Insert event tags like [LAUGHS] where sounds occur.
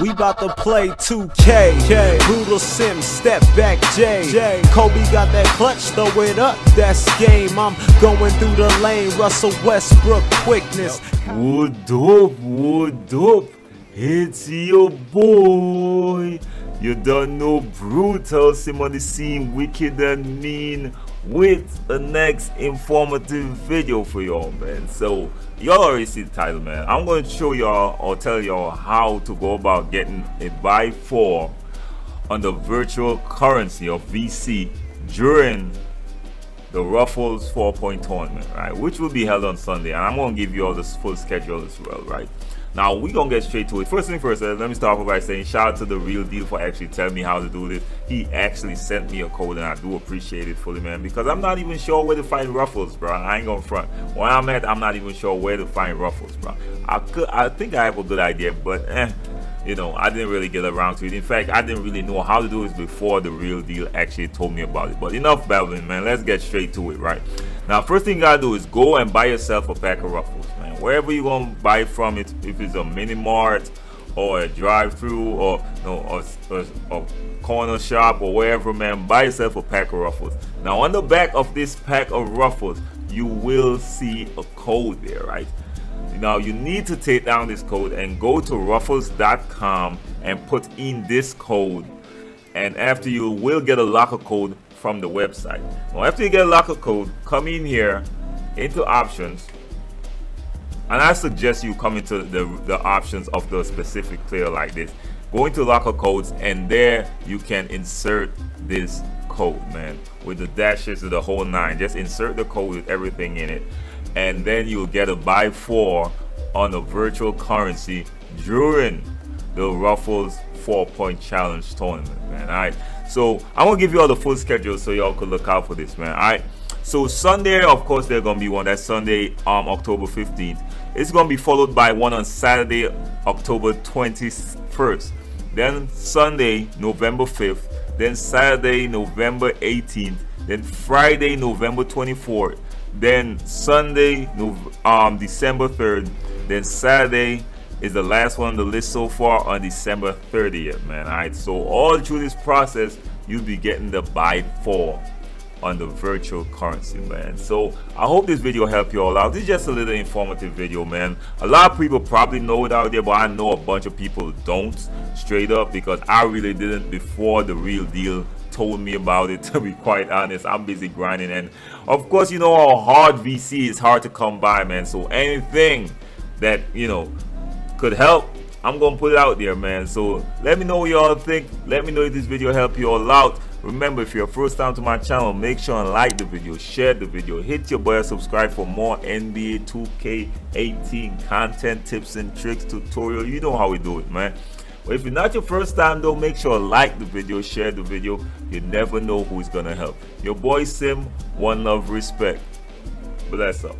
We about to play 2K. K. Brutalsim, step back J. J. Kobe got that clutch, throw it up. That's game. I'm going through the lane. Russell Westbrook quickness. What up? What up? It's your boy. You don't know Brutalsim on the scene, wicked and mean with the next informative video for y'all man. So y'all already see the title man. I'm going to show y'all or tell y'all how to go about getting a by four on the virtual currency of vc during the ruffles four point tournament right? Which will be held on sunday and i'm going to give you all this full schedule as well right now we gonna get straight to it. First thing first, let me start off by saying shout out to the real deal for actually telling me how to do this. He actually sent me a code and I do appreciate it fully, man. Because I'm not even sure where to find ruffles, bro. I ain't gonna front. Where I'm at, I'm not even sure where to find ruffles, bro. I could, I think I have a good idea, but eh, you know, I didn't really get around to it. In fact, I didn't really know how to do this before the real deal actually told me about it. But enough babbling, man. Let's get straight to it, right? Now, first thing you gotta do is go and buy yourself a pack of ruffles man. wherever you're gonna buy from it if it's a mini mart or a drive-through or you know, a, a, a, corner shop or wherever man buy yourself a pack of ruffles. Now on the back of this pack of ruffles you will see a code there right? Now you need to take down this code and go to ruffles.com and put in this code. And after you will get a locker code from the website now after you get a locker code come in here into options and I suggest you come into the, the options of the specific player like this. Go into locker codes and there you can insert this code, man. With the dashes of the whole nine. Just insert the code with everything in it. And then you'll get a buy four on a virtual currency during the Ruffles four point challenge tournament, man. Alright. So I'm gonna give you all the full schedule so y'all could look out for this, man. Alright. So Sunday, of course, there's gonna be one. That's Sunday, um, October 15th. It's gonna be followed by one on Saturday, October 21st. Then Sunday, November 5th. Then Saturday, November 18th. Then Friday, November 24th. Then Sunday, um, December 3rd. Then Saturday is the last one on the list so far on December 30th, man. All right. So all through this process, you'll be getting the by four on the virtual currency man so i hope this video helped you all out this is just a little informative video man a lot of people probably know it out there but i know a bunch of people don't straight up because i really didn't before the real deal told me about it [LAUGHS] to be quite honest i'm busy grinding and of course you know how hard vc is hard to come by man so anything that you know could help i'm gonna put it out there man so let me know what y'all think let me know if this video helped you all out Remember, if you're first time to my channel, make sure and like the video, share the video, hit your bell, subscribe for more NBA 2K18 content, tips and tricks, tutorial. You know how we do it, man. But if you're not your first time though, make sure like the video, share the video. You never know who's gonna help. Your boy Sim, one love, respect. Bless up.